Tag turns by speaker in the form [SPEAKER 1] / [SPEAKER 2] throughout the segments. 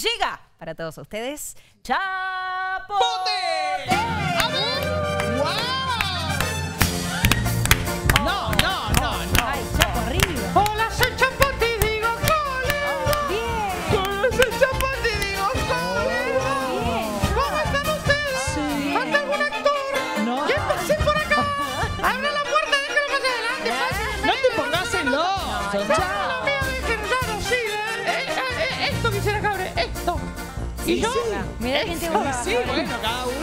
[SPEAKER 1] Llega para todos ustedes Chapo.
[SPEAKER 2] ¡A ver! ¡Wow! No, no, no, no.
[SPEAKER 1] Ay, Chapo arriba.
[SPEAKER 2] Hola, soy Chapote y digo cole.
[SPEAKER 1] Bien.
[SPEAKER 2] Hola, soy Chapote y digo cole. ¿Cómo están ustedes? ¿Falta algún actor? No. ¿Quién pasé por acá? Abre la puerta, déjame más adelante.
[SPEAKER 3] No te pongas celoso,
[SPEAKER 2] ¿Y yo?
[SPEAKER 1] Mira quién te.
[SPEAKER 3] Sí, bueno, cada uno.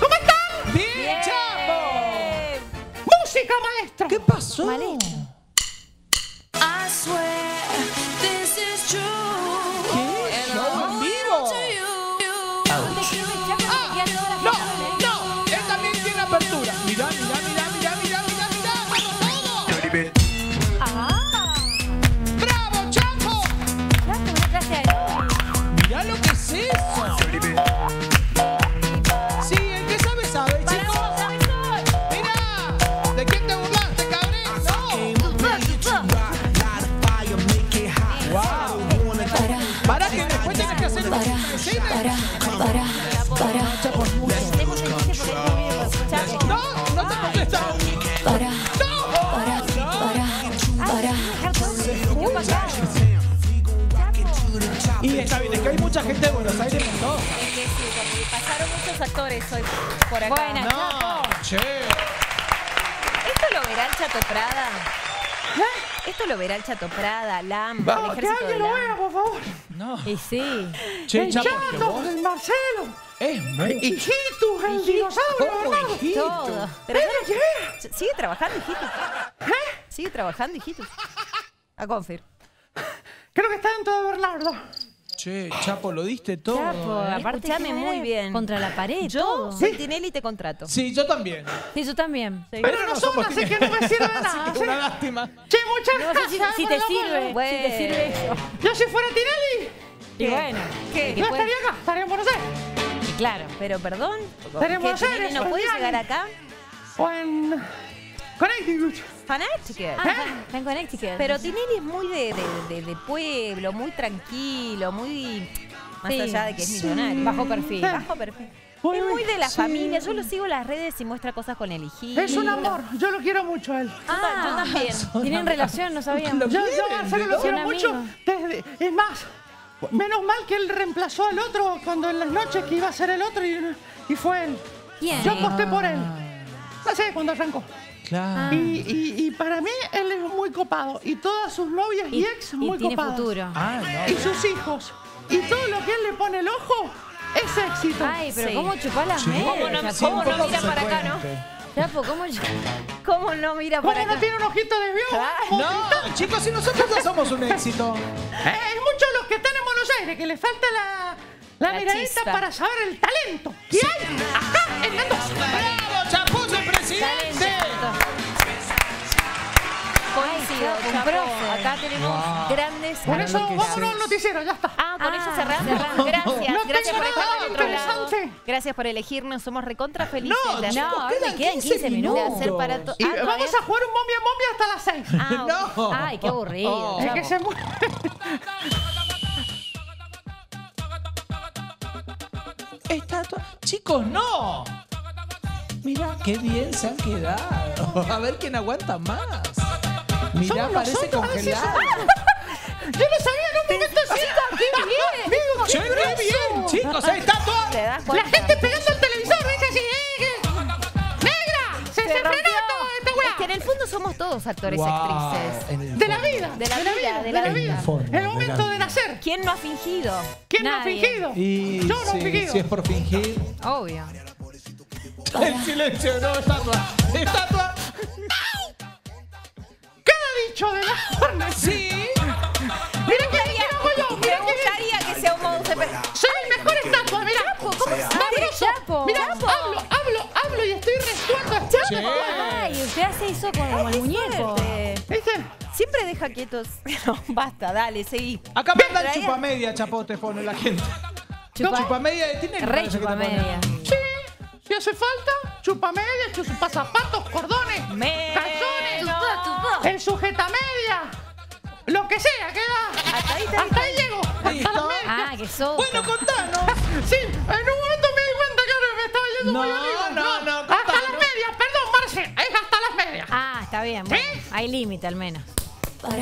[SPEAKER 2] ¿Cómo están?
[SPEAKER 3] Bien,
[SPEAKER 1] Bien.
[SPEAKER 3] Chapo.
[SPEAKER 2] Música, maestro.
[SPEAKER 3] ¿Qué pasó?
[SPEAKER 1] Maleta.
[SPEAKER 4] I swear this is true.
[SPEAKER 3] Tengas que hacer una escena. No, no te contestado. Y está bien, es que hay mucha gente de Buenos Aires en todo.
[SPEAKER 1] Pasaron muchos actores hoy por acá.
[SPEAKER 4] Buena,
[SPEAKER 3] No, che.
[SPEAKER 1] ¿Esto lo verá el Chato Prada? ¿Esto lo verá el Chato Prada, LAM, el
[SPEAKER 2] Vamos, que
[SPEAKER 1] ejército de
[SPEAKER 2] alguien lo vea, por favor.
[SPEAKER 3] No.
[SPEAKER 1] Y sí.
[SPEAKER 3] Che,
[SPEAKER 2] el
[SPEAKER 3] Chapo, que
[SPEAKER 2] Chato,
[SPEAKER 3] vos
[SPEAKER 2] el Marcelo,
[SPEAKER 3] es mucho.
[SPEAKER 2] Hijitus, el dinosaurio,
[SPEAKER 3] ¿Cómo,
[SPEAKER 2] hermano.
[SPEAKER 3] hijito?
[SPEAKER 1] Todo. Pero
[SPEAKER 2] vea.
[SPEAKER 1] sigue trabajando, hijito.
[SPEAKER 2] ¿Eh?
[SPEAKER 1] Sigue trabajando, hijito. A confir.
[SPEAKER 2] Creo que está dentro de Bernardo.
[SPEAKER 3] Che, Chapo, lo diste todo.
[SPEAKER 4] Chapo,
[SPEAKER 3] ¿eh?
[SPEAKER 4] aparte
[SPEAKER 1] Escuchame
[SPEAKER 4] que
[SPEAKER 1] muy bien.
[SPEAKER 4] Contra la pared,
[SPEAKER 1] Yo
[SPEAKER 4] todo.
[SPEAKER 1] soy Tinelli y te contrato.
[SPEAKER 3] Sí, yo también.
[SPEAKER 4] Sí, yo también.
[SPEAKER 2] Pero no somos, así que no me sirve nada.
[SPEAKER 3] Así que una lástima.
[SPEAKER 2] Che, muchas
[SPEAKER 4] No sé si, te sirve,
[SPEAKER 2] bueno.
[SPEAKER 4] Si te sirve eso.
[SPEAKER 2] Yo si fuera Tinelli,
[SPEAKER 4] Y bueno,
[SPEAKER 1] ¿Qué?
[SPEAKER 4] que
[SPEAKER 2] no estaría acá, estaría en Buenos Aires.
[SPEAKER 4] y claro.
[SPEAKER 1] Pero perdón,
[SPEAKER 2] Estaría en Buenos Aires,
[SPEAKER 1] no puede llegar acá.
[SPEAKER 2] O en Connecticut.
[SPEAKER 1] Fanática.
[SPEAKER 4] Ah, está- en Connecticut.
[SPEAKER 1] Pero Tinelli es muy de, de- de- de pueblo, muy tranquilo, muy. Más
[SPEAKER 4] Sí.
[SPEAKER 1] allá de que es millonario.
[SPEAKER 4] Bajo perfil.
[SPEAKER 1] Bajo perfil.
[SPEAKER 2] Uy,
[SPEAKER 1] es muy de la
[SPEAKER 2] sí.
[SPEAKER 1] familia. Yo lo sigo en las redes y muestra cosas con el hijito.
[SPEAKER 2] Es un amor, yo lo quiero mucho a él.
[SPEAKER 1] Ah, yo también.
[SPEAKER 4] Tienen relación, no sabíamos.
[SPEAKER 2] Yo, yo
[SPEAKER 3] quieren,
[SPEAKER 2] a Marcelo
[SPEAKER 3] ¿de
[SPEAKER 2] lo quiero mucho. Desde, es más, menos mal que él reemplazó al otro cuando en las noches que iba a ser el otro y, y fue él.
[SPEAKER 4] ¿Quién?
[SPEAKER 2] Yo aposté por él. No sé, cuando arrancó.
[SPEAKER 3] Claro.
[SPEAKER 2] Y, y- y para mí él es muy copado. Y todas sus novias y,
[SPEAKER 4] Y,
[SPEAKER 2] ex
[SPEAKER 4] y
[SPEAKER 2] muy
[SPEAKER 4] tiene
[SPEAKER 2] copadas.
[SPEAKER 4] futuro.
[SPEAKER 3] Ah,
[SPEAKER 2] Y
[SPEAKER 3] no.
[SPEAKER 2] sus hijos. Y todo lo que él le pone el ojo es éxito.
[SPEAKER 4] Ay, pero
[SPEAKER 1] Sí.
[SPEAKER 4] ¿cómo chupás las
[SPEAKER 3] Sí.
[SPEAKER 1] ¿Cómo no- cómo no mira para acá, no?
[SPEAKER 4] Chapo, ¿cómo
[SPEAKER 1] ¿Cómo no mira
[SPEAKER 2] ¿Cómo
[SPEAKER 1] para
[SPEAKER 2] no
[SPEAKER 1] acá?
[SPEAKER 2] tiene un ojito desviado? Como-
[SPEAKER 3] No, chicos, si nosotros ya somos un éxito.
[SPEAKER 2] Eh, hay muchos los que están en Buenos Aires que les falta la, la,
[SPEAKER 1] La
[SPEAKER 2] miradita
[SPEAKER 1] chispa.
[SPEAKER 2] para saber el talento que hay
[SPEAKER 4] Un prócer.
[SPEAKER 1] Acá tenemos grandes
[SPEAKER 2] Por eso vámonos al noticiero, ya está.
[SPEAKER 1] Ah, con
[SPEAKER 4] Ah,
[SPEAKER 1] eso cerramos.
[SPEAKER 4] cerramos.
[SPEAKER 1] Gracias,
[SPEAKER 2] No
[SPEAKER 1] gracias
[SPEAKER 2] tengo
[SPEAKER 1] por estar
[SPEAKER 2] nada
[SPEAKER 1] del otro lado. Gracias por elegirnos, somos recontra felices
[SPEAKER 3] No,
[SPEAKER 1] hacer,
[SPEAKER 3] chicos,
[SPEAKER 4] No, ahora
[SPEAKER 3] quedan
[SPEAKER 4] me quedan
[SPEAKER 3] 15
[SPEAKER 4] 15 minutos.
[SPEAKER 1] de hacer para.
[SPEAKER 2] Y vamos a jugar un momia momia hasta las 6.
[SPEAKER 1] Ah,
[SPEAKER 3] No.
[SPEAKER 4] Ay, qué aburrido.
[SPEAKER 3] Oh.
[SPEAKER 2] Es que se mu-
[SPEAKER 3] Estatua. Chicos, no. Mira qué bien se han quedado. A ver quién aguanta más.
[SPEAKER 2] Somos
[SPEAKER 3] parece congelado.
[SPEAKER 2] Yo no sabía en un momento así. ¡Qué bien! Digo,
[SPEAKER 3] Che, qué bien, chicos. Estatua.
[SPEAKER 1] ¿Te das
[SPEAKER 2] La gente pegando el televisor, ¿ves? Así, eh, que- ¡Negra! Se, se, todo esta
[SPEAKER 1] Es que
[SPEAKER 2] weá.
[SPEAKER 1] en el fondo somos todos actores y
[SPEAKER 3] Wow,
[SPEAKER 1] actrices.
[SPEAKER 2] De la vida.
[SPEAKER 1] De la vida, de la vida.
[SPEAKER 2] El momento de nacer.
[SPEAKER 1] ¿Quién no ha fingido?
[SPEAKER 2] ¿Quién no ha fingido?
[SPEAKER 3] Y
[SPEAKER 2] Yo no he fingido.
[SPEAKER 3] si es por fingir.
[SPEAKER 4] Obvio.
[SPEAKER 3] El silencio, no, estatua. Estatua.
[SPEAKER 2] Dicho de la Warner.
[SPEAKER 3] Sí.
[SPEAKER 2] Mira que bien hago yo.
[SPEAKER 1] Me gustaría que sea un modus operandi.
[SPEAKER 2] Soy el mejor estatua, mira. Sabroso.
[SPEAKER 4] Chapo.
[SPEAKER 2] Mira, hablo, hablo, hablo y estoy respuando.
[SPEAKER 3] Che.
[SPEAKER 4] Ay, usted hace eso como el muñeco.
[SPEAKER 1] Siempre deja quietos. No, basta, dale, seguí.
[SPEAKER 3] Acá manda el
[SPEAKER 1] Traía-
[SPEAKER 3] chupamedia, chapote, pone la gente.
[SPEAKER 4] Chupa-
[SPEAKER 3] Chupamedia de Tinelli.
[SPEAKER 4] Re
[SPEAKER 3] parece que te
[SPEAKER 4] chupa
[SPEAKER 3] pone.
[SPEAKER 4] media.
[SPEAKER 2] Sí. Si hace falta, chupa media, chupa zapatos, cordones,
[SPEAKER 1] Menos.
[SPEAKER 2] Calzones, el sujeta media. lo que sea, queda.
[SPEAKER 1] Hasta ahí
[SPEAKER 2] Hasta ahí llego. Hasta
[SPEAKER 3] Listo.
[SPEAKER 2] medias.
[SPEAKER 4] Ah, que sos.
[SPEAKER 3] Bueno, contanos.
[SPEAKER 2] Sí, en un momento me di cuenta que ahora me estaba yendo
[SPEAKER 3] No,
[SPEAKER 2] muy arriba.
[SPEAKER 3] no, no,
[SPEAKER 2] Hasta
[SPEAKER 3] contanos.
[SPEAKER 2] las medias, perdón, Marce. Es hasta las medias.
[SPEAKER 4] Ah, está bien. Bueno,
[SPEAKER 2] ¿Sí?
[SPEAKER 4] hay límite al menos.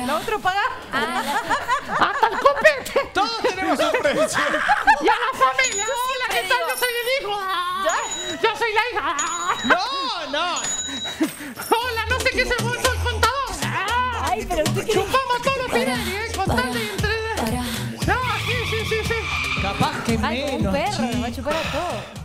[SPEAKER 1] ¿Lo otro paga?
[SPEAKER 2] Hasta el copete.
[SPEAKER 3] Todos tenemos un precio.
[SPEAKER 2] Y a la familia. Hola, ¿qué tal? Yo soy el hijo. Ah, Yo soy la hija. Ah,
[SPEAKER 3] No, no.
[SPEAKER 2] Hola, no sé qué se puso el contador.
[SPEAKER 3] Capaz que
[SPEAKER 4] Ay, como un
[SPEAKER 3] menos.
[SPEAKER 4] perro, nos va a
[SPEAKER 3] chico.
[SPEAKER 4] chupar a todo.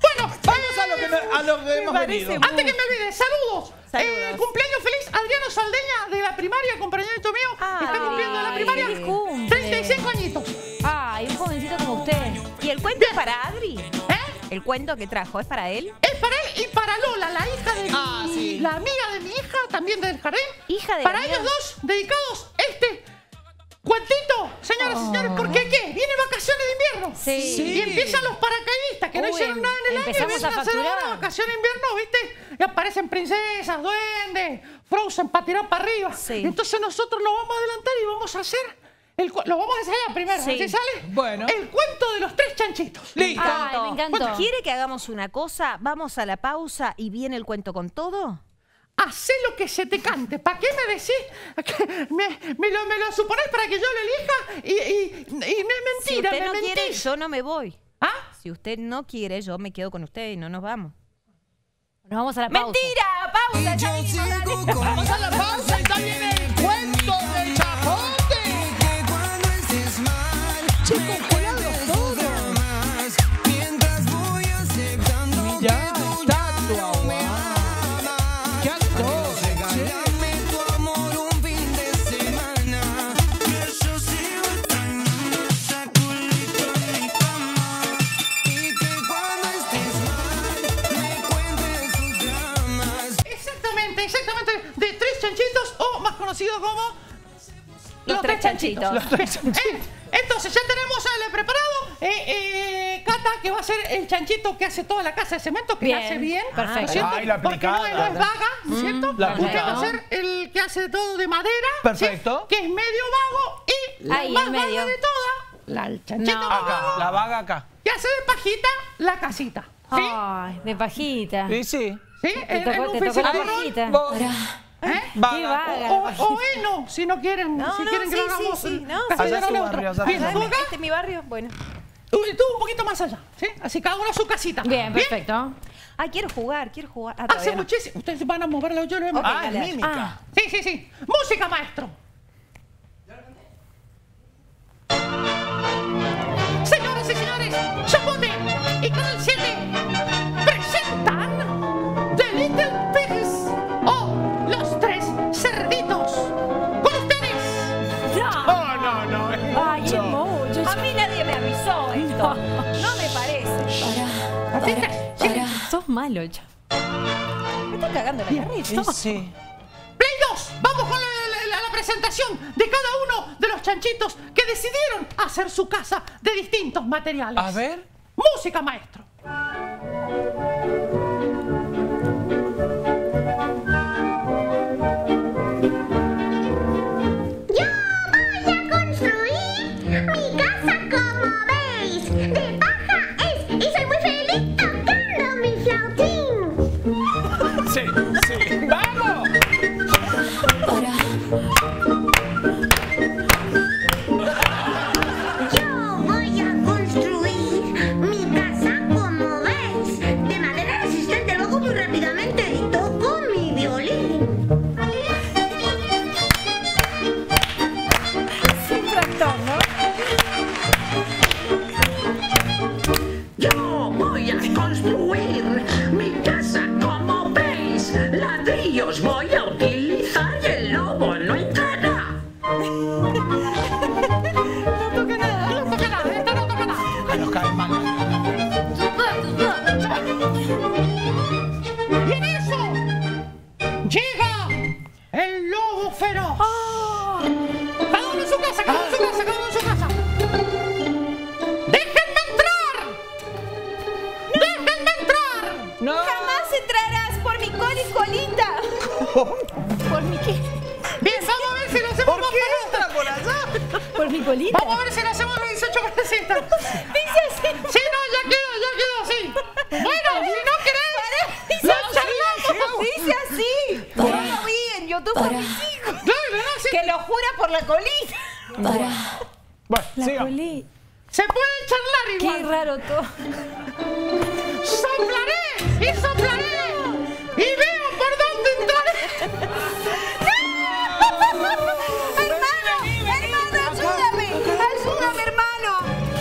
[SPEAKER 2] Bueno,
[SPEAKER 3] Vamos a lo que, no- a lo que hemos
[SPEAKER 1] parece
[SPEAKER 3] venido.
[SPEAKER 2] Antes que me olvide, saludos.
[SPEAKER 1] Saludos.
[SPEAKER 2] Eh, cumpleaños feliz Adriano Saldeña de la primaria, compañerito mío.
[SPEAKER 1] Ay,
[SPEAKER 2] Está cumpliendo la primaria.
[SPEAKER 4] feliz cumple.
[SPEAKER 2] 35 añitos.
[SPEAKER 4] Ay, un jovencito como usted.
[SPEAKER 1] ¿Y el cuento es para Adri?
[SPEAKER 2] ¿Eh?
[SPEAKER 1] ¿El cuento que trajo es para él?
[SPEAKER 2] Es para él y para Lola, la hija de
[SPEAKER 3] Ah,
[SPEAKER 2] mi,
[SPEAKER 3] sí.
[SPEAKER 2] la amiga de mi hija, también del jardín.
[SPEAKER 1] Hija de
[SPEAKER 2] Para ellos dos, dedicados cuentito, señoras y señores, porque ¿qué? Viene vacaciones de invierno.
[SPEAKER 4] Sí.
[SPEAKER 3] Sí.
[SPEAKER 2] Y empiezan los paracaidistas que no hicieron nada en el año y
[SPEAKER 4] empezamos
[SPEAKER 2] vienen
[SPEAKER 4] a
[SPEAKER 2] a hacer ahora vacaciones de invierno, ¿viste? Y aparecen princesas, duendes, Frozen para tirar para arriba.
[SPEAKER 1] Sí.
[SPEAKER 2] Entonces nosotros nos vamos a adelantar y vamos a hacer. El, lo vamos a ensayar primero,
[SPEAKER 1] Sí.
[SPEAKER 2] ¿sí sale?
[SPEAKER 3] Bueno.
[SPEAKER 2] El cuento de los tres chanchitos.
[SPEAKER 3] Listo.
[SPEAKER 4] Ay, me encantó.
[SPEAKER 1] ¿Quiere que hagamos una cosa? Vamos a la pausa y viene el cuento con todo.
[SPEAKER 2] Hacé lo que se te cante. ¿Para qué me decís? que Me, me lo, me lo suponés para que yo lo elija y, y, y no es
[SPEAKER 1] Si
[SPEAKER 2] mentira,
[SPEAKER 1] usted
[SPEAKER 2] me
[SPEAKER 1] no
[SPEAKER 2] mentís.
[SPEAKER 1] quiere, yo no me voy.
[SPEAKER 2] ¿Ah?
[SPEAKER 1] Si usted no quiere, yo me quedo con usted y no nos vamos.
[SPEAKER 4] Nos vamos a la pausa.
[SPEAKER 1] ¡Mentira! ¡Pausa! Ya.
[SPEAKER 3] Vamos a la pausa y ya
[SPEAKER 2] Exactamente. De tres chanchitos o más conocido como...
[SPEAKER 1] Los tres chanchitos.
[SPEAKER 2] Eh, Entonces ya tenemos al preparado. Eh, eh, Cata, que va a ser el chanchito que hace toda la casa de cemento, que
[SPEAKER 4] Bien,
[SPEAKER 2] la hace bien.
[SPEAKER 4] perfecto.
[SPEAKER 2] ¿no es cierto?
[SPEAKER 5] Ay, la
[SPEAKER 2] Porque no, es- no es
[SPEAKER 5] aplicada.
[SPEAKER 2] vaga, ¿no es cierto?
[SPEAKER 3] la
[SPEAKER 2] Usted va a ser el que hace todo de madera. ¿sí?
[SPEAKER 3] Perfecto.
[SPEAKER 2] Que es medio vago y la
[SPEAKER 4] Ahí,
[SPEAKER 2] más vaga de todas, la el chanchito
[SPEAKER 4] No.
[SPEAKER 5] Acá, la vaga acá.
[SPEAKER 2] que hace de pajita la casita. ¿Sí?
[SPEAKER 4] Ay, de pajita.
[SPEAKER 5] Sí, sí.
[SPEAKER 2] ¿Sí?
[SPEAKER 4] Te
[SPEAKER 2] En- en
[SPEAKER 4] tocó,
[SPEAKER 2] un
[SPEAKER 4] te tocó la.
[SPEAKER 5] Vos,
[SPEAKER 2] ¿eh?
[SPEAKER 5] Vaga.
[SPEAKER 4] vaga.
[SPEAKER 2] O, o heno, si no quieren,
[SPEAKER 1] No,
[SPEAKER 2] si
[SPEAKER 1] no,
[SPEAKER 2] quieren que
[SPEAKER 1] sí,
[SPEAKER 2] lo hagamos
[SPEAKER 1] sí, sí, no,
[SPEAKER 2] casi
[SPEAKER 5] Allá es barrio, allá
[SPEAKER 2] Bien, ¿tú acá?
[SPEAKER 1] Este es mi barrio. Bueno.
[SPEAKER 2] Tú, tú un poquito más allá, ¿sí? Así cada uno a su casita.
[SPEAKER 4] Bien, perfecto.
[SPEAKER 1] Ay, quiero jugar, quiero jugar. Ah,
[SPEAKER 2] Hace
[SPEAKER 1] no.
[SPEAKER 2] muchísimo. Ustedes van a moverlo, yo lo he
[SPEAKER 1] Ok,
[SPEAKER 2] movido.
[SPEAKER 5] Ah, es mímica.
[SPEAKER 4] Ah,
[SPEAKER 2] Sí, sí, sí. Música, maestro.
[SPEAKER 4] Malo, ya.
[SPEAKER 1] Me está cagando la carrera.
[SPEAKER 5] Sí.
[SPEAKER 2] Play 2, vamos con la, la- la presentación de cada uno de los chanchitos que decidieron hacer su casa de distintos materiales.
[SPEAKER 5] A ver.
[SPEAKER 2] Música, maestro.
[SPEAKER 6] ¡El lobo feroz! ¡Ah! ¡Cada uno en su casa! ¡Cada uno en su casa! ¡Cada uno en su
[SPEAKER 5] casa! ¡Déjenme entrar!
[SPEAKER 6] ¡Déjenme entrar! ¡No! ¡Jamás entrarás por mi col colita! ¿Cómo? ¿Por
[SPEAKER 4] mi qué?
[SPEAKER 2] Bien, vamos a ver si lo hacemos ¿Por
[SPEAKER 1] qué entra
[SPEAKER 2] por allá? ¿Por mi colita? Vamos a ver si lo hacemos 18 por
[SPEAKER 1] Dice así.
[SPEAKER 2] ¡Sí!
[SPEAKER 1] Lo jura por la colita.
[SPEAKER 5] Bueno,
[SPEAKER 4] La
[SPEAKER 5] siga.
[SPEAKER 4] colita.
[SPEAKER 2] Se puede charlar
[SPEAKER 4] Qué
[SPEAKER 2] igual.
[SPEAKER 4] raro todo.
[SPEAKER 2] Soplaré y soplaré. Y veo por dónde entraré.
[SPEAKER 1] hermano, hermano, ayúdame. Ayúdame, hermano.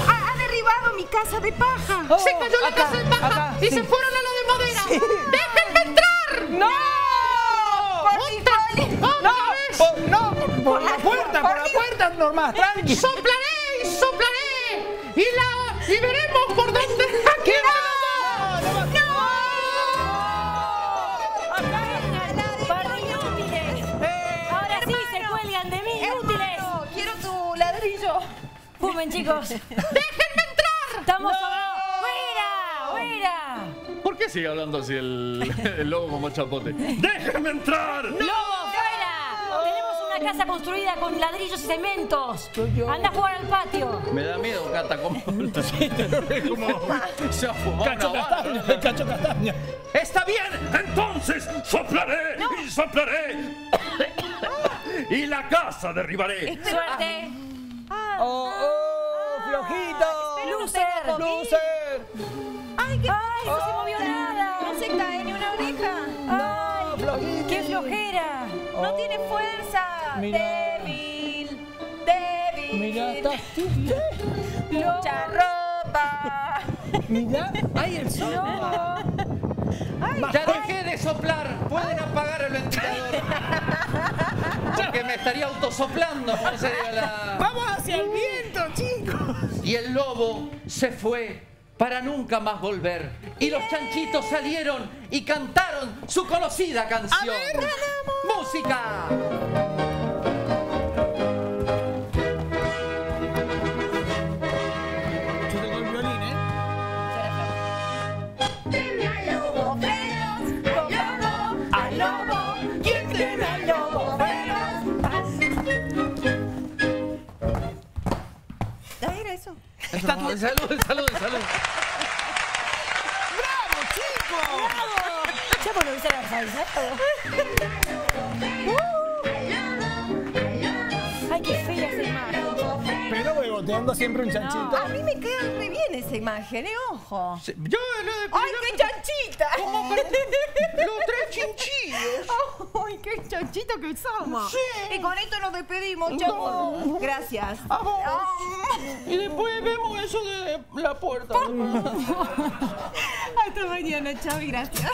[SPEAKER 1] Ha, ha derribado mi casa de paja.
[SPEAKER 3] Oh,
[SPEAKER 2] Se cayó la
[SPEAKER 3] acá,
[SPEAKER 2] casa de paja
[SPEAKER 3] acá,
[SPEAKER 2] y
[SPEAKER 3] sí.
[SPEAKER 2] se fueron a la de madera. ¡Déjenme entrar!
[SPEAKER 1] ¡No! Por mi colita.
[SPEAKER 2] ¡Otra vez!
[SPEAKER 3] Por- no, por, por la puerta, por la puerta, normal, tranqui.
[SPEAKER 2] Soplaré y soplaré. Y, la, y veremos por dónde. ¡Aquí
[SPEAKER 4] Par de inútiles. Ahora sí se cuelgan de mí, inútiles.
[SPEAKER 1] Quiero tu ladrillo.
[SPEAKER 4] Fumen, chicos.
[SPEAKER 2] ¡Déjenme entrar!
[SPEAKER 4] Estamos ¡Fuera! ¡Fuera!
[SPEAKER 5] ¿Por qué sigue hablando así el, el lobo como chapote? ¡Déjenme entrar!
[SPEAKER 4] Tenemos una casa construida con ladrillos y cementos. Anda a jugar al patio.
[SPEAKER 5] Me da miedo, Cata, como... como se ha fumado
[SPEAKER 3] Cacho
[SPEAKER 5] una
[SPEAKER 3] castaña, cacho castaña.
[SPEAKER 5] Está bien, entonces soplaré y soplaré. y la casa derribaré.
[SPEAKER 4] Suerte.
[SPEAKER 3] Oh, oh, flojito.
[SPEAKER 4] Loser.
[SPEAKER 3] Loser.
[SPEAKER 1] Ay, qué
[SPEAKER 4] Ay, no se movió nada.
[SPEAKER 1] No se cae ni una oreja.
[SPEAKER 4] Ay,
[SPEAKER 3] flojito.
[SPEAKER 4] qué flojera.
[SPEAKER 1] No tiene fuerza.
[SPEAKER 3] Mira.
[SPEAKER 1] Débil. Débil.
[SPEAKER 3] Mira, estás.
[SPEAKER 1] Mucha ropa.
[SPEAKER 3] Mira, ay, el sol.
[SPEAKER 7] Ya dejé de soplar. Pueden apagar el ventilador. Porque me estaría autosoplando. como se diga la-
[SPEAKER 3] Vamos hacia el viento, chicos.
[SPEAKER 7] Y el lobo se fue para nunca más volver. Y los chanchitos salieron y cantaron su conocida canción. ¡Música! Salud, salud, salud, salud.
[SPEAKER 4] Ya por lo hice la salsa.
[SPEAKER 3] Siempre un chanchito.
[SPEAKER 1] A mí me queda re bien esa imagen, ¿eh? Ojo.
[SPEAKER 7] Sí, Yo lo
[SPEAKER 1] ¡Ay, qué chanchita!
[SPEAKER 7] los tres chinchillos.
[SPEAKER 1] ¡Ay, qué chanchito que somos! Y con esto nos despedimos, chao. Gracias.
[SPEAKER 7] Y después vemos eso de la puerta.
[SPEAKER 1] Hasta mañana, chao y gracias.